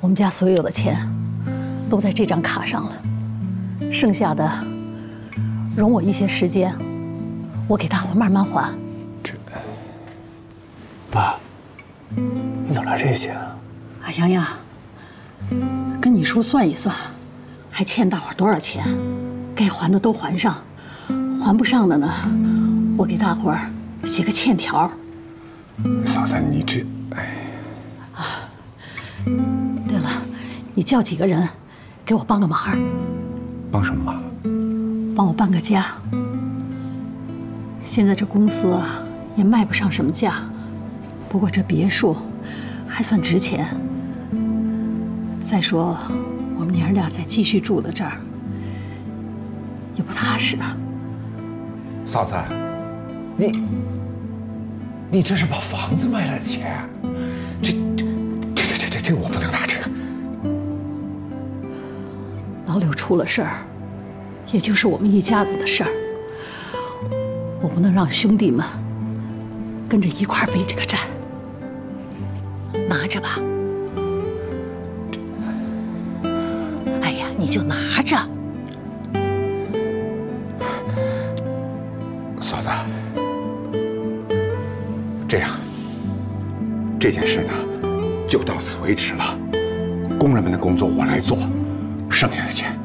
我们家所有的钱都在这张卡上了，剩下的容我一些时间，我给大伙慢慢还。这，爸，你哪来这些钱啊？啊，洋洋，跟你叔算一算，还欠大伙多少钱？该还的都还上，还不上的呢，我给大伙儿写个欠条。嫂子，你这，哎，你叫几个人，给我帮个忙。帮什么忙？帮我搬个家。现在这公司啊，也卖不上什么价，不过这别墅还算值钱。再说，我们娘俩再继续住在这儿，也不踏实啊。嫂子，你。你这是把房子卖了的钱，这这这这这这我不能拿这出了事儿，也就是我们一家子的事儿，我不能让兄弟们跟着一块背这个债。拿着吧。哎呀，你就拿着。嫂子这样，这件事呢，就到此为止了。工人们的工作我来做，剩下的钱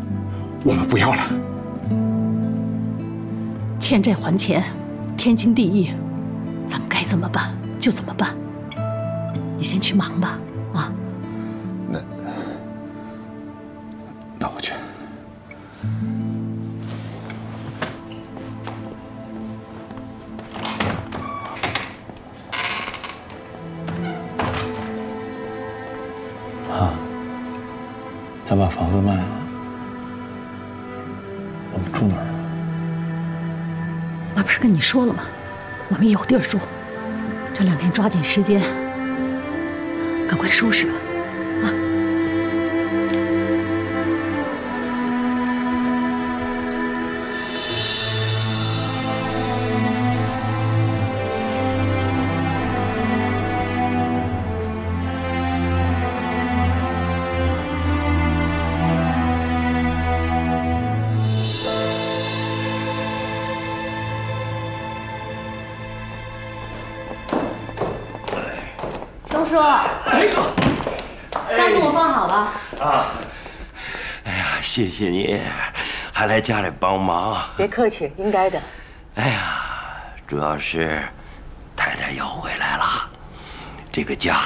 我们不要了。欠债还钱，天经地义，咱们该怎么办就怎么办。你先去忙吧，啊。那那我去。咱把房子卖了，住哪儿？我不是跟你说了吗？我们有地儿住。这两天抓紧时间，赶快收拾吧。叔，哎呦，箱子我放好了。啊，哎呀，谢谢你，还来家里帮忙。别客气，应该的。哎呀，主要是太太要回来了，这个家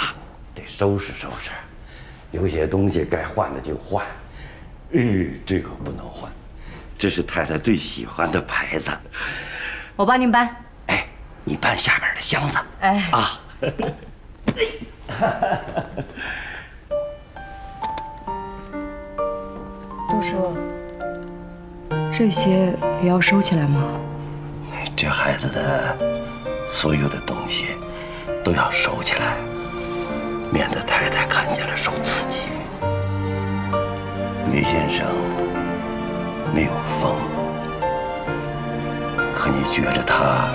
得收拾收拾，有些东西该换的就换。哎，这个不能换，这是太太最喜欢的牌子。我帮您搬。哎，你搬下边的箱子。哎啊。杜叔，这些也要收起来吗？这孩子的所有的东西都要收起来，免得太太看见了受刺激。李先生没有疯，可你觉着他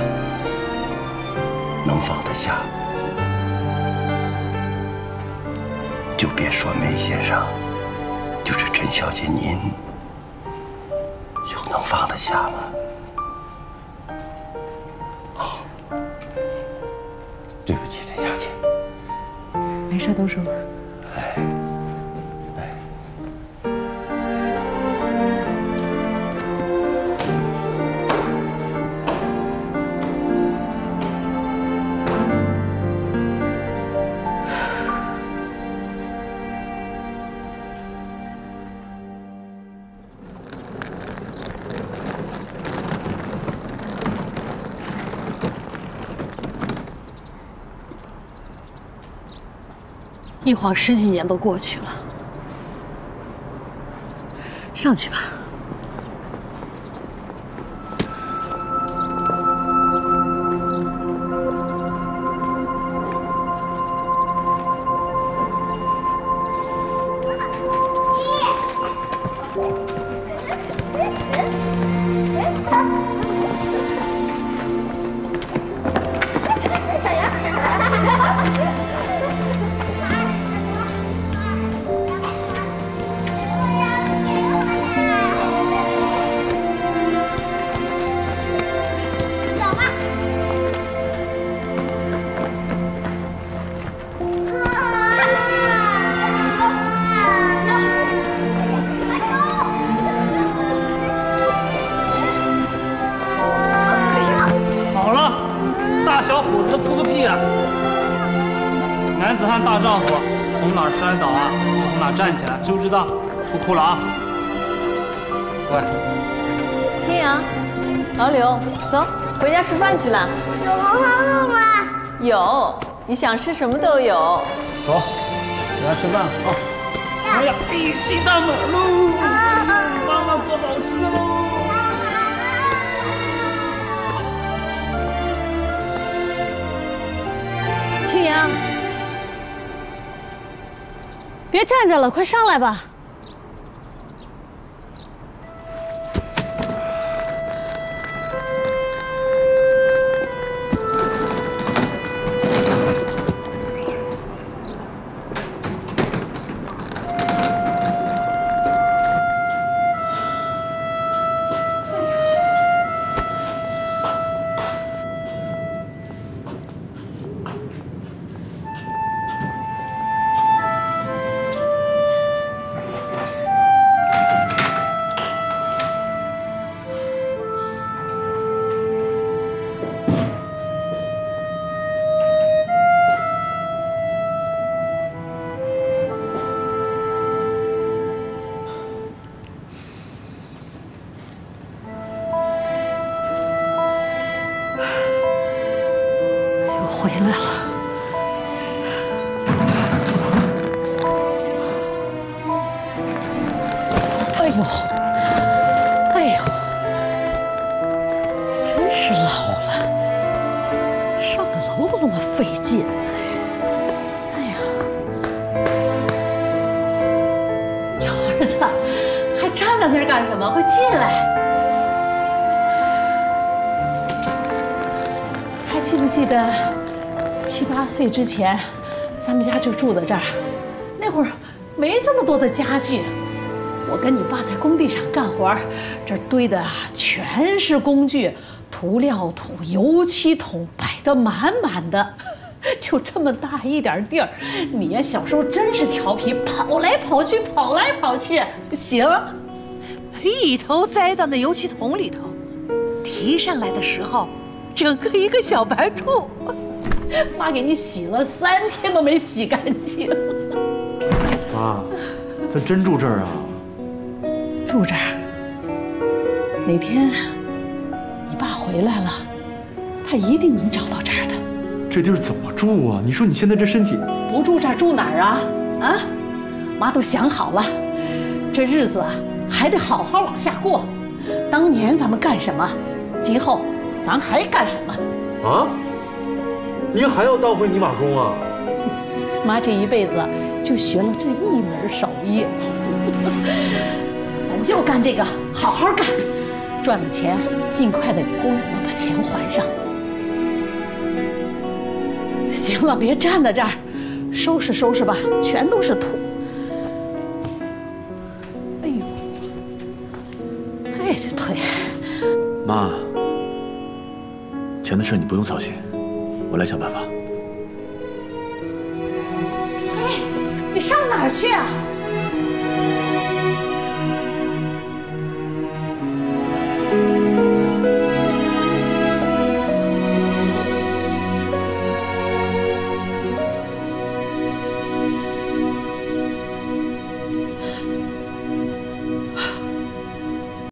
能放得下？就别说梅先生，就是陈小姐您，又能放得下吗？哦，对不起，陈小姐。没事，都叔。一晃十几年都过去了，上去吧。大丈夫，从哪儿摔倒啊就从哪儿站起来，知不知道？不哭了啊！喂。青阳，老柳，走，回家吃饭去了。有红烧肉吗？有，你想吃什么都有。走，回家吃饭啊！哎呀，哎，鸡蛋满喽！别站着了，快上来吧。呦，哎呦，真是老了，上个楼都那么费劲。哎呀，小儿子，还站在那儿干什么？快进来！还记不记得七八岁之前，咱们家就住在这儿？那会儿没这么多的家具。我跟你爸在工地上干活，这堆的全是工具，涂料桶、油漆桶摆得满满的。就这么大一点地儿，你呀小时候真是调皮，跑来跑去，跑来跑去。行，一头栽到那油漆桶里头，提上来的时候，整个一个小白兔。妈给你洗了三天都没洗干净。妈，咱真住这儿啊？住这儿。哪天你爸回来了，他一定能找到这儿的。这地儿怎么住啊？你说你现在这身体，不住这儿住哪儿啊？啊，妈都想好了，这日子啊还得好好往下过。当年咱们干什么，今后咱还干什么？啊？您还要当回泥瓦工啊？妈这一辈子就学了这一门手艺，咱就干这个，好好干，赚了钱尽快的给工友们把钱还上。行了，别站在这儿，收拾收拾吧，全都是土。哎呦，哎，这腿，妈，钱的事你不用操心，我来想办法。哎你上哪儿去啊？